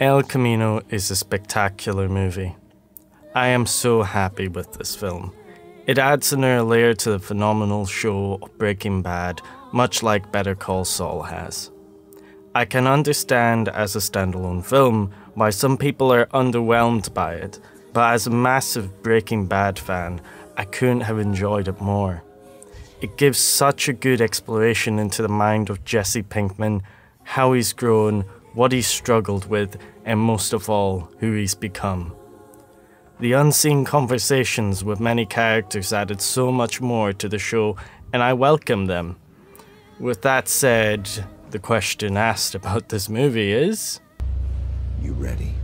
El Camino is a spectacular movie. I am so happy with this film. It adds another layer to the phenomenal show of Breaking Bad, much like Better Call Saul has. I can understand as a standalone film why some people are underwhelmed by it, but as a massive Breaking Bad fan, I couldn't have enjoyed it more. It gives such a good exploration into the mind of Jesse Pinkman, how he's grown, what he's struggled with, and most of all, who he's become. The unseen conversations with many characters added so much more to the show, and I welcome them. With that said, the question asked about this movie is You ready?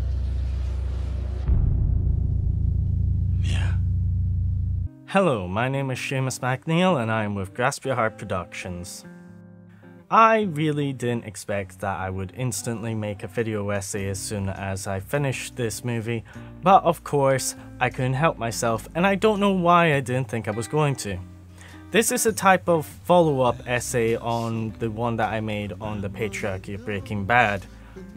Hello, my name is Seamus McNeil, and I am with Grasp Your Heart Productions. I really didn't expect that I would instantly make a video essay as soon as I finished this movie, but of course, I couldn't help myself, and I don't know why I didn't think I was going to. This is a type of follow up essay on the one that I made on the patriarchy of Breaking Bad,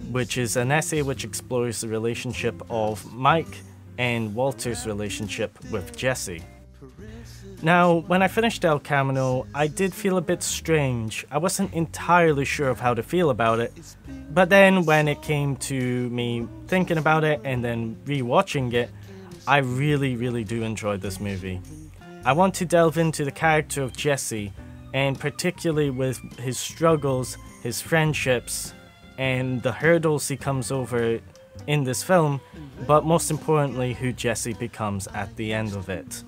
which is an essay which explores the relationship of Mike and Walter's relationship with Jesse. Now, when I finished El Camino, I did feel a bit strange. I wasn't entirely sure of how to feel about it. But then when it came to me thinking about it and then rewatching it, I really, really do enjoy this movie. I want to delve into the character of Jesse, and particularly with his struggles, his friendships, and the hurdles he comes over in this film, but most importantly, who Jesse becomes at the end of it.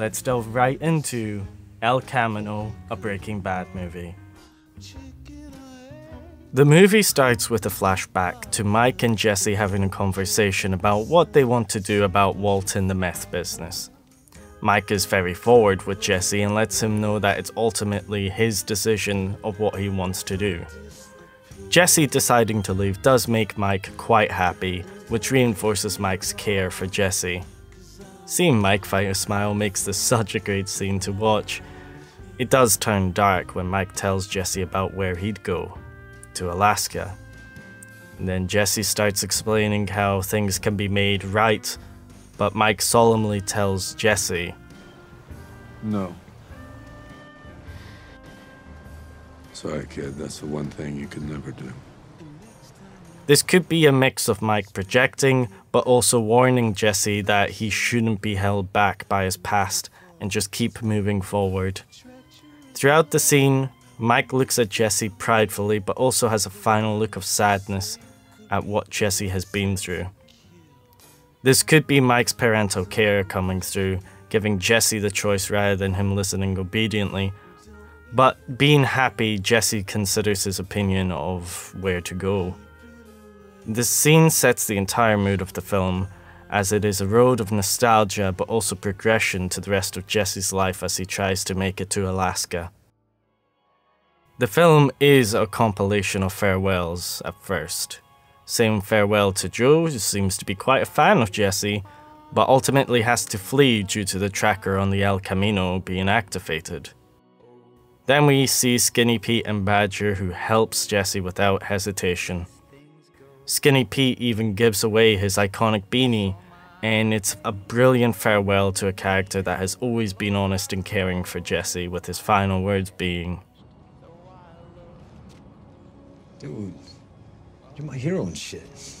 Let's delve right into El Camino, a Breaking Bad movie. The movie starts with a flashback to Mike and Jesse having a conversation about what they want to do about Walt in the meth business. Mike is very forward with Jesse and lets him know that it's ultimately his decision of what he wants to do. Jesse deciding to leave does make Mike quite happy, which reinforces Mike's care for Jesse. Seeing Mike fight a smile makes this such a great scene to watch. It does turn dark when Mike tells Jesse about where he'd go to Alaska. And then Jesse starts explaining how things can be made right, but Mike solemnly tells Jesse, No. Sorry, kid. That's the one thing you could never do. This could be a mix of Mike projecting, but also warning Jesse that he shouldn't be held back by his past and just keep moving forward. Throughout the scene, Mike looks at Jesse pridefully, but also has a final look of sadness at what Jesse has been through. This could be Mike's parental care coming through, giving Jesse the choice rather than him listening obediently. But being happy, Jesse considers his opinion of where to go. This scene sets the entire mood of the film, as it is a road of nostalgia but also progression to the rest of Jesse's life as he tries to make it to Alaska. The film is a compilation of farewells at first. Saying farewell to Joe, who seems to be quite a fan of Jesse, but ultimately has to flee due to the tracker on the El Camino being activated. Then we see Skinny Pete and Badger, who helps Jesse without hesitation. Skinny Pete even gives away his iconic beanie, and it's a brilliant farewell to a character that has always been honest and caring for Jesse, with his final words being, Dude, you're my hero and shit.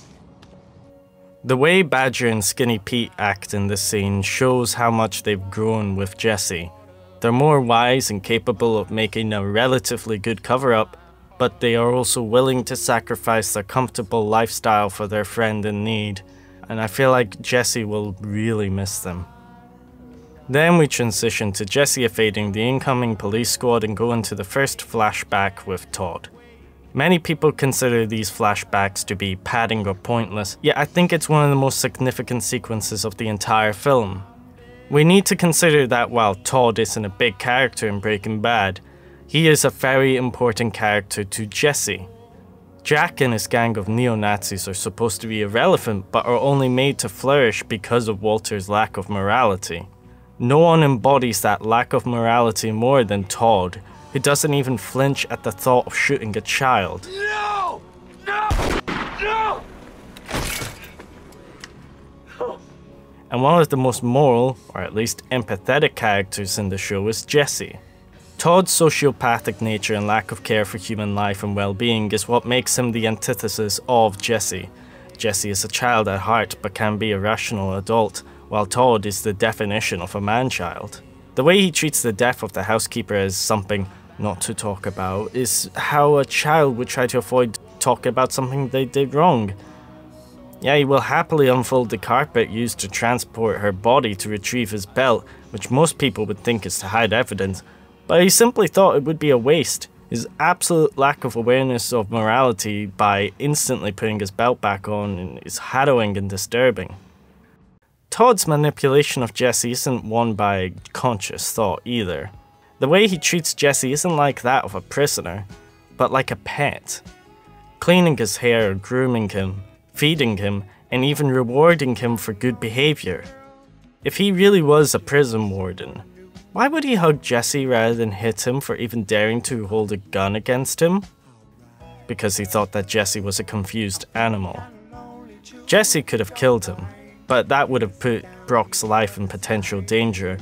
The way Badger and Skinny Pete act in this scene shows how much they've grown with Jesse. They're more wise and capable of making a relatively good cover up, but they are also willing to sacrifice their comfortable lifestyle for their friend in need, and I feel like Jesse will really miss them. Then we transition to Jesse evading the incoming police squad and go into the first flashback with Todd. Many people consider these flashbacks to be padding or pointless, yet I think it's one of the most significant sequences of the entire film. We need to consider that while Todd isn't a big character in Breaking Bad, he is a very important character to Jesse. Jack and his gang of neo Nazis are supposed to be irrelevant but are only made to flourish because of Walter's lack of morality. No one embodies that lack of morality more than Todd, who doesn't even flinch at the thought of shooting a child. No! No! No! And one of the most moral, or at least empathetic characters in the show is Jesse. Todd's sociopathic nature and lack of care for human life and well being is what makes him the antithesis of Jesse. Jesse is a child at heart but can be a rational adult, while Todd is the definition of a man child. The way he treats the death of the housekeeper as something not to talk about is how a child would try to avoid talking about something they did wrong. Yeah, he will happily unfold the carpet used to transport her body to retrieve his belt, which most people would think is to hide evidence, but he simply thought it would be a waste. His absolute lack of awareness of morality by instantly putting his belt back on is harrowing and disturbing. Todd's manipulation of Jesse isn't won by conscious thought either. The way he treats Jesse isn't like that of a prisoner, but like a pet. Cleaning his hair, grooming him, feeding him, and even rewarding him for good behavior. If he really was a prison warden, why would he hug Jesse rather than hit him for even daring to hold a gun against him? Because he thought that Jesse was a confused animal. Jesse could have killed him, but that would have put Brock's life in potential danger,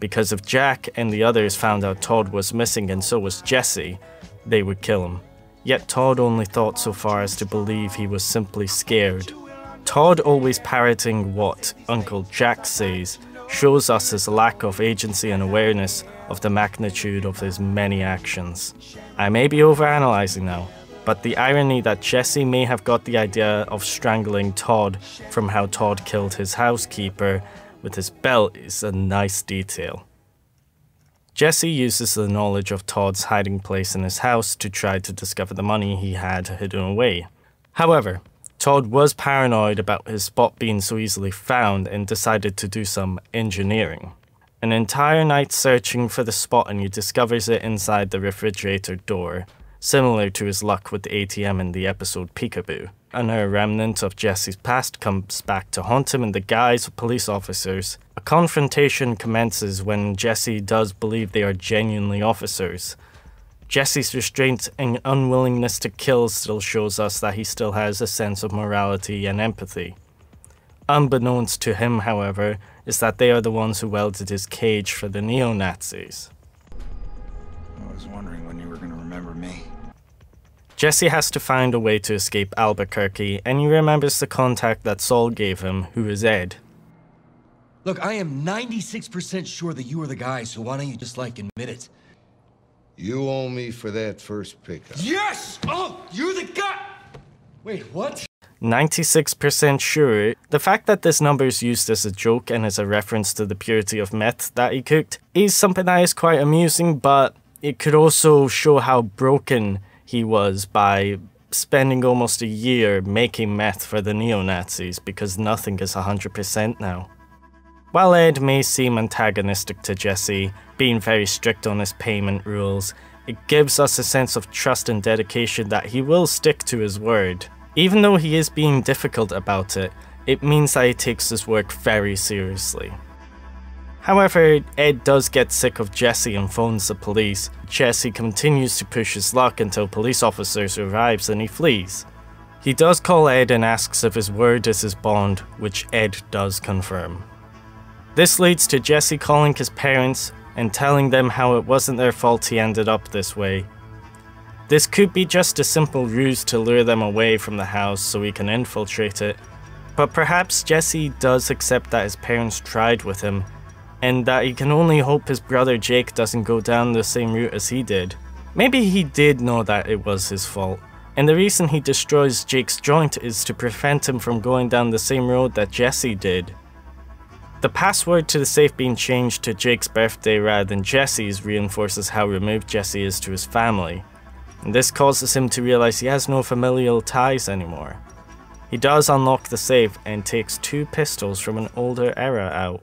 because if Jack and the others found out Todd was missing and so was Jesse, they would kill him. Yet Todd only thought so far as to believe he was simply scared. Todd always parroting what Uncle Jack says shows us his lack of agency and awareness of the magnitude of his many actions. I may be overanalyzing now, but the irony that Jesse may have got the idea of strangling Todd from how Todd killed his housekeeper with his belt is a nice detail. Jesse uses the knowledge of Todd's hiding place in his house to try to discover the money he had hidden away. However, Todd was paranoid about his spot being so easily found and decided to do some engineering. An entire night searching for the spot and he discovers it inside the refrigerator door, similar to his luck with the ATM in the episode Peekaboo. Another remnant of Jesse's past comes back to haunt him in the guise of police officers. A confrontation commences when Jesse does believe they are genuinely officers. Jesse's restraint and unwillingness to kill still shows us that he still has a sense of morality and empathy. Unbeknownst to him, however, is that they are the ones who welded his cage for the neo Nazis. I was wondering when you were gonna remember me. Jesse has to find a way to escape Albuquerque, and he remembers the contact that Saul gave him, who is Ed. Look, I am 96% sure that you are the guy, so why don't you just, like, admit it? You owe me for that first pickup. Yes! Oh, you're the guy! Wait, what? 96% sure, the fact that this number is used as a joke and as a reference to the purity of meth that he cooked is something that is quite amusing, but it could also show how broken he was by spending almost a year making meth for the neo Nazis because nothing is 100% now. While Ed may seem antagonistic to Jesse, being very strict on his payment rules, it gives us a sense of trust and dedication that he will stick to his word. Even though he is being difficult about it, it means that he takes his work very seriously. However, Ed does get sick of Jesse and phones the police. Jesse continues to push his luck until police officers arrives and he flees. He does call Ed and asks if his word is his bond, which Ed does confirm. This leads to Jesse calling his parents and telling them how it wasn't their fault he ended up this way. This could be just a simple ruse to lure them away from the house so he can infiltrate it, but perhaps Jesse does accept that his parents tried with him, and that he can only hope his brother Jake doesn't go down the same route as he did. Maybe he did know that it was his fault, and the reason he destroys Jake's joint is to prevent him from going down the same road that Jesse did. The password to the safe being changed to Jake's birthday rather than Jesse's reinforces how removed Jesse is to his family. And this causes him to realize he has no familial ties anymore. He does unlock the safe and takes two pistols from an older era out.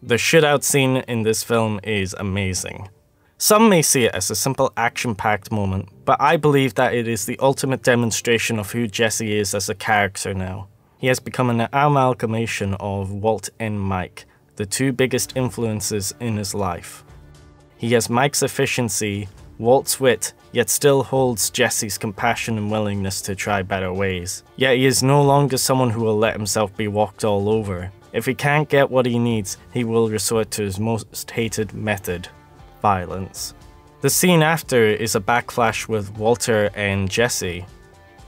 The shootout scene in this film is amazing. Some may see it as a simple action packed moment, but I believe that it is the ultimate demonstration of who Jesse is as a character now. He has become an amalgamation of Walt and Mike, the two biggest influences in his life. He has Mike's efficiency, Walt's wit, yet still holds Jesse's compassion and willingness to try better ways. Yet he is no longer someone who will let himself be walked all over. If he can't get what he needs, he will resort to his most hated method violence. The scene after is a backlash with Walter and Jesse.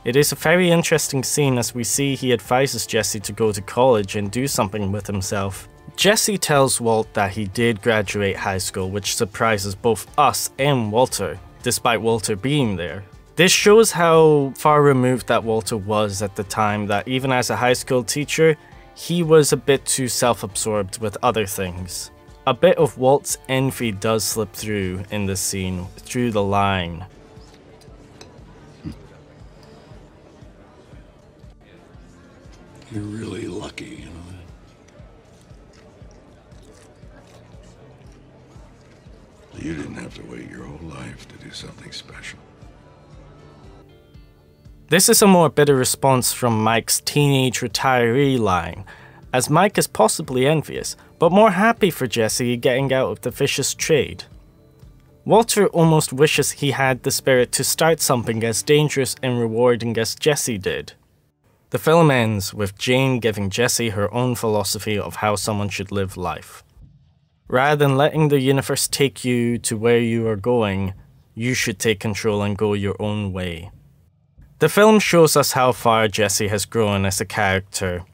It is a very interesting scene as we see he advises Jesse to go to college and do something with himself. Jesse tells Walt that he did graduate high school, which surprises both us and Walter, despite Walter being there. This shows how far removed that Walter was at the time that even as a high school teacher, he was a bit too self-absorbed with other things. A bit of Walt's envy does slip through in this scene, through the line. You're really lucky, you know? You didn't have to wait your whole life to do something special. This is a more bitter response from Mike's teenage retiree line, as Mike is possibly envious, but more happy for Jesse getting out of the vicious trade. Walter almost wishes he had the spirit to start something as dangerous and rewarding as Jesse did. The film ends with Jane giving Jesse her own philosophy of how someone should live life. Rather than letting the universe take you to where you are going, you should take control and go your own way. The film shows us how far Jesse has grown as a character.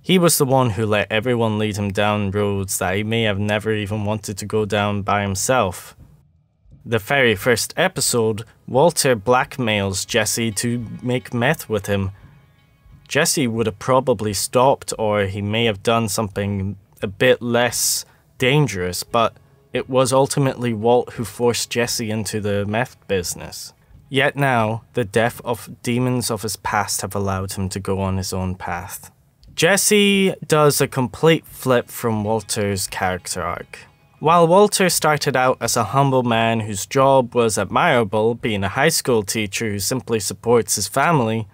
He was the one who let everyone lead him down roads that he may have never even wanted to go down by himself. The very first episode, Walter blackmails Jesse to make meth with him Jesse would have probably stopped or he may have done something a bit less dangerous, but it was ultimately Walt who forced Jesse into the meth business. Yet now, the death of demons of his past have allowed him to go on his own path. Jesse does a complete flip from Walter's character arc. While Walter started out as a humble man whose job was admirable, being a high school teacher who simply supports his family,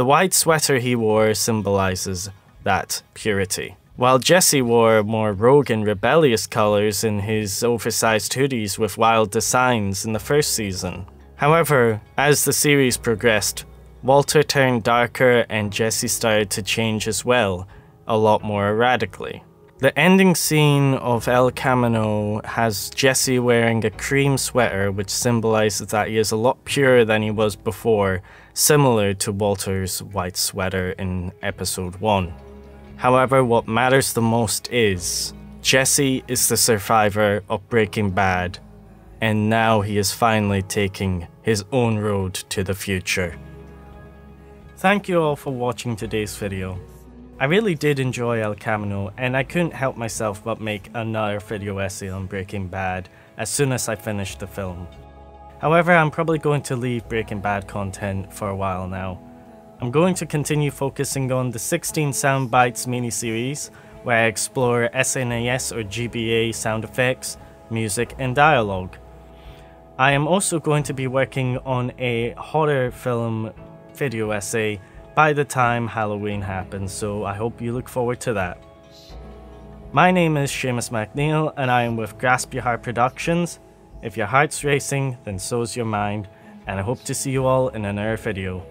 the white sweater he wore symbolizes that purity. While Jesse wore more rogue and rebellious colors in his oversized hoodies with wild designs in the first season. However, as the series progressed, Walter turned darker and Jesse started to change as well, a lot more radically. The ending scene of El Camino has Jesse wearing a cream sweater which symbolizes that he is a lot purer than he was before, similar to Walter's white sweater in episode 1. However, what matters the most is Jesse is the survivor of Breaking Bad, and now he is finally taking his own road to the future. Thank you all for watching today's video. I really did enjoy El Camino, and I couldn't help myself but make another video essay on Breaking Bad as soon as I finished the film. However, I'm probably going to leave Breaking Bad content for a while now. I'm going to continue focusing on the 16 Sound Bites miniseries, where I explore SNES or GBA sound effects, music, and dialogue. I am also going to be working on a horror film video essay by the time Halloween happens, so I hope you look forward to that. My name is Seamus McNeil, and I am with Grasp Your Heart Productions. If your heart's racing, then so's your mind, and I hope to see you all in another video.